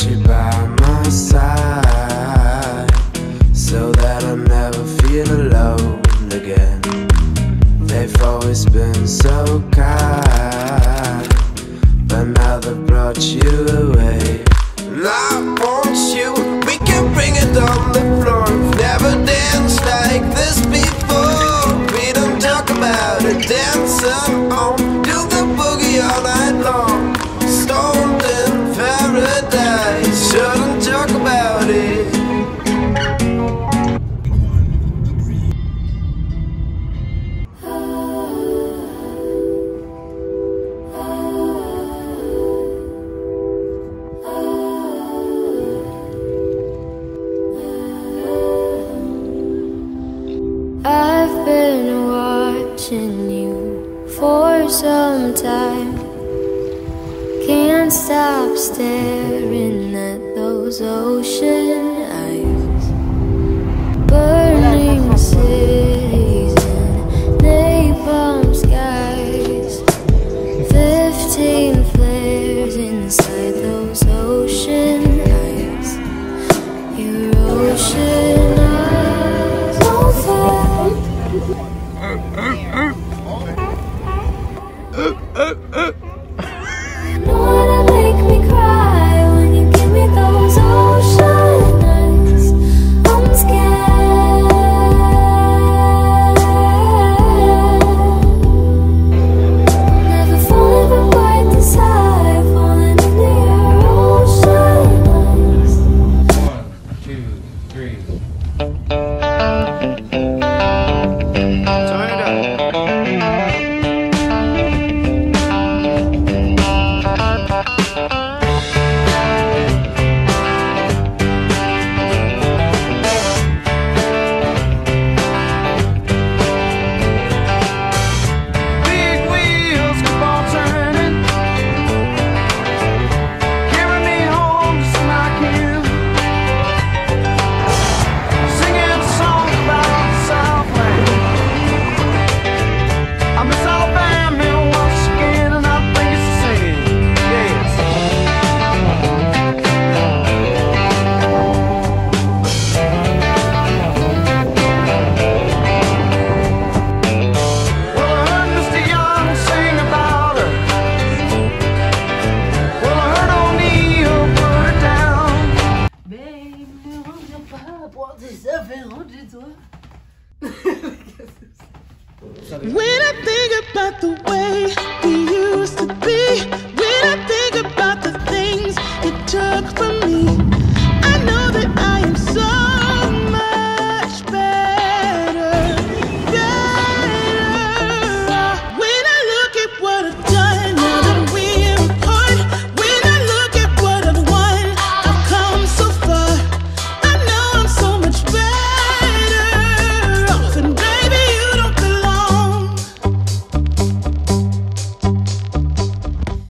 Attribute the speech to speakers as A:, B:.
A: you by my side so that I never feel alone again. They've always been so kind, but now they've
B: brought you away. you for some time. Can't stop staring at those ocean eyes. Burning cities and napalm skies. Fifteen flares inside those ocean eyes. Your ocean eyes
C: there.
D: When I think about the way